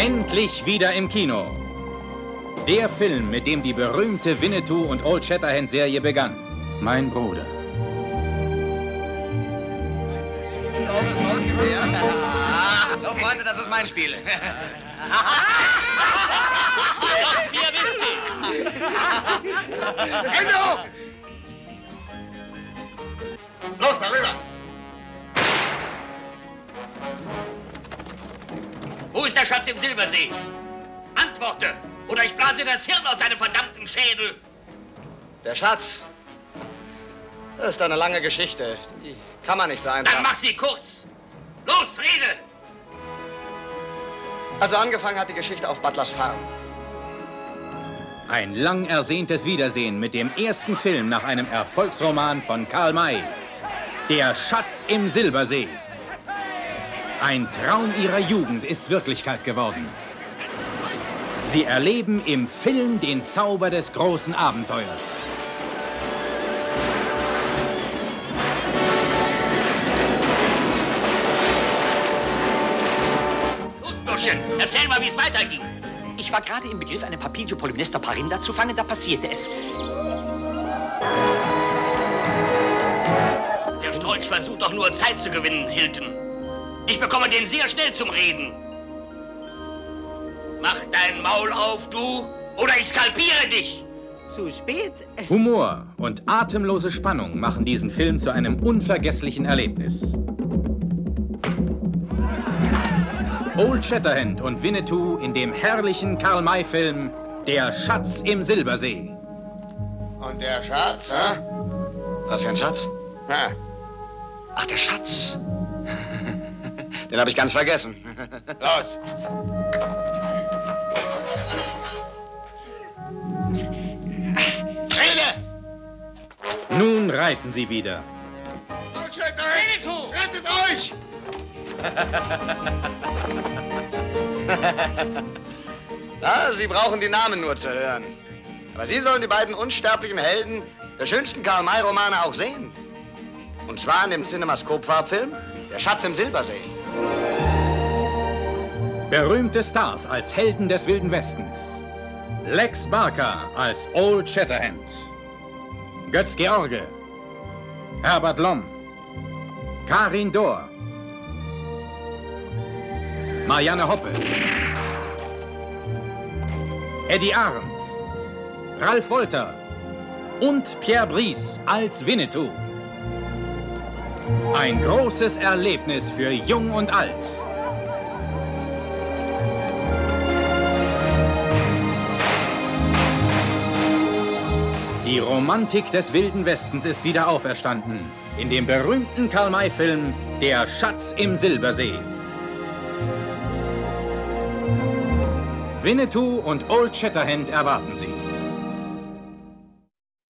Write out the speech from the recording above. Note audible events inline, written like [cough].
Endlich wieder im Kino. Der Film, mit dem die berühmte Winnetou und Old Shatterhand-Serie begann. Mein Bruder. So, Freunde, das ist mein Spiel. Bier Whisky. Endo! Los, darüber! Ist der Schatz im Silbersee? Antworte! Oder ich blase das Hirn aus deinem verdammten Schädel! Der Schatz. Das ist eine lange Geschichte. Die kann man nicht so einfach. Dann mach sie kurz! Los, rede! Also angefangen hat die Geschichte auf Butlers Farm. Ein lang ersehntes Wiedersehen mit dem ersten Film nach einem Erfolgsroman von Karl May. Der Schatz im Silbersee. Ein Traum ihrer Jugend ist Wirklichkeit geworden. Sie erleben im Film den Zauber des großen Abenteuers. Erzähl mal, wie es weiterging. Ich war gerade im Begriff, eine Papilio polymnester parinda zu fangen, da passierte es. Der Strolch versucht doch nur Zeit zu gewinnen, Hilton. Ich bekomme den sehr schnell zum Reden. Mach dein Maul auf, du, oder ich skalpiere dich. Zu spät? Humor und atemlose Spannung machen diesen Film zu einem unvergesslichen Erlebnis. Old Shatterhand und Winnetou in dem herrlichen Karl-May-Film Der Schatz im Silbersee. Und der Schatz, hä? Was für ein Schatz? Ha. Ach, der Schatz. Den habe ich ganz vergessen. Los. Rede! Nun reiten sie wieder. Rettet euch! [laughs] Na, Sie brauchen die Namen nur zu hören. Aber Sie sollen die beiden unsterblichen Helden der schönsten Karl-May-Romane auch sehen. Und zwar in dem Cinemascope-Farbfilm Der Schatz im Silbersee. Berühmte Stars als Helden des Wilden Westens. Lex Barker als Old Shatterhand. Götz George. Herbert Lom. Karin Dohr. Marianne Hoppe. Eddie Arndt. Ralf Wolter. Und Pierre Brice als Winnetou. Ein großes Erlebnis für Jung und Alt. Die Romantik des Wilden Westens ist wieder auferstanden. In dem berühmten Karl-May-Film Der Schatz im Silbersee. Winnetou und Old Shatterhand erwarten Sie.